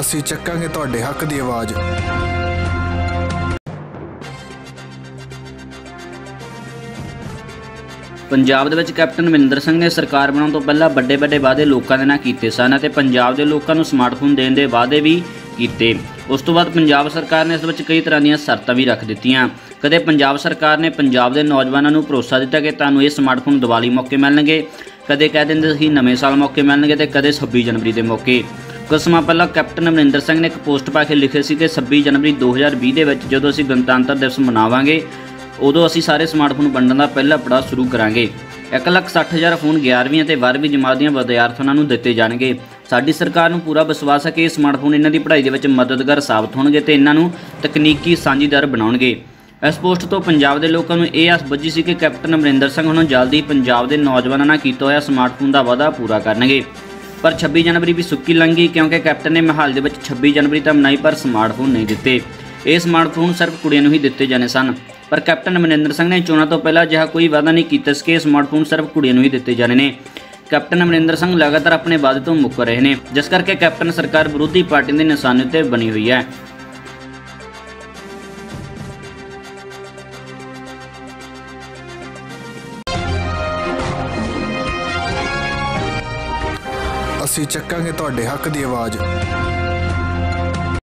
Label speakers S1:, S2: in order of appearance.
S1: ਅਸੀਂ ਚੱਕਾਂਗੇ ਤੁਹਾਡੇ ਹੱਕ ਦੀ ਆਵਾਜ਼।
S2: ਪੰਜਾਬ ਦੇ ਵਿੱਚ ਕੈਪਟਨ ਅਮਰਿੰਦਰ ਸਿੰਘ ਨੇ ਸਰਕਾਰ ਬਣਾਉਣ ਤੋਂ ਪਹਿਲਾਂ ਵੱਡੇ ਵੱਡੇ ਵਾਅਦੇ ਲੋਕਾਂ ਦੇ ਨਾਲ ਕੀਤੇ ਸਨ ਅਤੇ ਪੰਜਾਬ ਦੇ ਲੋਕਾਂ ਨੂੰ ਸਮਾਰਟਫੋਨ ਦੇਣ ਦੇ ਵਾਅਦੇ ਵੀ ਕੀਤੇ। ਉਸ ਤੋਂ ਬਾਅਦ ਪੰਜਾਬ ਸਰਕਾਰ ਨੇ ਇਸ ਵਿੱਚ ਕਈ ਤਰ੍ਹਾਂ ਦੀਆਂ ਸ਼ਰਤਾਂ ਵੀ ਰੱਖ ਦਿੱਤੀਆਂ। ਕਦੇ ਪੰਜਾਬ ਸਰਕਾਰ ਨੇ ਪੰਜਾਬ ਦੇ ਨੌਜਵਾਨਾਂ ਨੂੰ ਭਰੋਸਾ ਦਿੱਤਾ ਕਿ ਤੁਹਾਨੂੰ ਇਹ ਸਮਾਰਟਫੋਨ ਦੀਵਾਲੀ ਮੌਕੇ ਮਿਲਣਗੇ, ਕਦੇ ਕਹਿ ਦਿੰਦੇ ਸੀ ਨਵੇਂ ਸਾਲ ਮੌਕੇ ਮਿਲਣਗੇ ਤੇ ਕਦੇ 26 ਜਨਵਰੀ ਦੇ ਮੌਕੇ। ਕੁਝ ਸਮਾਂ ਪਹਿਲਾਂ ਕੈਪਟਨ ਅਮਰਿੰਦਰ ਸਿੰਘ ਨੇ ਇੱਕ ਪੋਸਟ ਪਾ ਕੇ ਲਿਖੇ ਸੀ ਕਿ 26 ਜਨਵਰੀ 2020 ਦੇ ਵਿੱਚ, ਜਦੋਂ ਅਸੀਂ ਗਣਤੰਤਰ ਦਿਵਸ ਮਨਾਵਾਂਗੇ, ਉਦੋਂ ਅਸੀਂ ਸਾਰੇ ਸਮਾਰਟਫੋਨ ਵੰਡਣ ਦਾ ਪਹਿਲਾ ਪੜਾਅ ਸ਼ੁਰੂ ਕਰਾਂਗੇ। 160000 ਫੋਨ 11ਵੀਂ ਅਤੇ 12ਵੀਂ ਜਮਾਤ ਦੀਆਂ ਵਿਦਿਆਰਥਣਾਂ ਨੂੰ ਦਿੱਤੇ ਜਾਣਗੇ। ਸਾਡੀ ਸਰਕਾਰ ਨੂੰ ਪੂਰਾ ਵਿਸ਼ਵਾਸ ਹੈ ਕਿ ਇਹ ਸਮਾਰਟਫੋਨ ਇਹਨਾਂ ਦੀ ਪੜ੍ਹਾਈ ਦੇ ਵਿੱਚ ਮਦਦਗਾਰ ਸਾਬਤ ਹੋਣਗੇ ਤੇ ਇਹਨਾਂ ਨੂੰ ਤਕਨੀਕੀ ਸਾਂਝੀਦਾਰ ਬਣਾਉਣਗੇ। ਇਸ ਪੋਸਟ ਤੋਂ ਪੰਜਾਬ ਦੇ ਲੋਕਾਂ ਨੂੰ ਇਹ ਆਸ ਬੱਝੀ ਸੀ ਕਿ ਕੈਪਟਨ ਅਮਰਿੰਦਰ ਸਿੰਘ ਹੁਣ ਜਲਦੀ ਪੰਜਾਬ ਦੇ ਨੌਜਵਾਨਾਂ ਨਾਲ ਕੀਤਾ ਹੋਇਆ ਸਮਾਰਟਫੋਨ ਦਾ ਵਾਅਦਾ ਪੂਰਾ ਕਰਨਗੇ। ਪਰ 26 ਜਨਵਰੀ ਵੀ ਸੁੱਕੀ ਲੰਘੀ ਕਿਉਂਕਿ ਕੈਪਟਨ ਨੇ ਮਹਾਲ ਦੇ ਵਿੱਚ 26 ਜਨਵਰੀ ਤਾਂ ਮਨਾਈ ਪਰ ਸਮਾਰਟਫੋਨ ਨਹੀਂ ਦਿੱਤੇ। ਇਹ ਸਮਾਰਟਫੋਨ ਸਿਰਫ ਕੁੜੀਆਂ ਨੂੰ ਹੀ ਦਿੱਤੇ ਜਾਣੇ ਸਨ। ਪਰ ਕੈਪਟਨ ਅਮਰਿੰਦਰ ਸਿੰਘ ਨੇ ਚੋਣਾਂ ਤੋਂ ਪਹਿਲਾਂ ਅਜਿਹਾ ਕੋਈ ਵਾਅਦਾ ਨਹੀਂ ਕੀਤਾ ਸੀ ਕਿ ਇਹ ਸਮਾਰਟਫੋਨ ਸਿਰਫ ਕੁੜੀਆਂ ਨੂੰ ਹੀ ਦਿੱਤੇ ਜਾਣੇ ਨੇ। ਕੈਪਟਨ ਅਮਰਿੰਦਰ ਸਿੰਘ ਲਗਾਤਾਰ ਆਪਣੇ ਵਾਅਦੇ ਤੋਂ ਮੁੱਕਰ ਰਹੇ ਨੇ, ਜਿਸ ਕਰਕੇ ਕੈਪਟਨ ਸਰਕਾਰ ਵਿਰੋਧੀ ਪਾਰਟੀ ਦੇ ਨਿਸ਼ਾਨੇ ਤੇ ਬਣੀ ਹੋਈ ਹੈ।
S1: ਅਸੀਂ ਚੱਕਾਂਗੇ ਤੁਹਾਡੇ ਹੱਕ ਦੀ ਆਵਾਜ਼।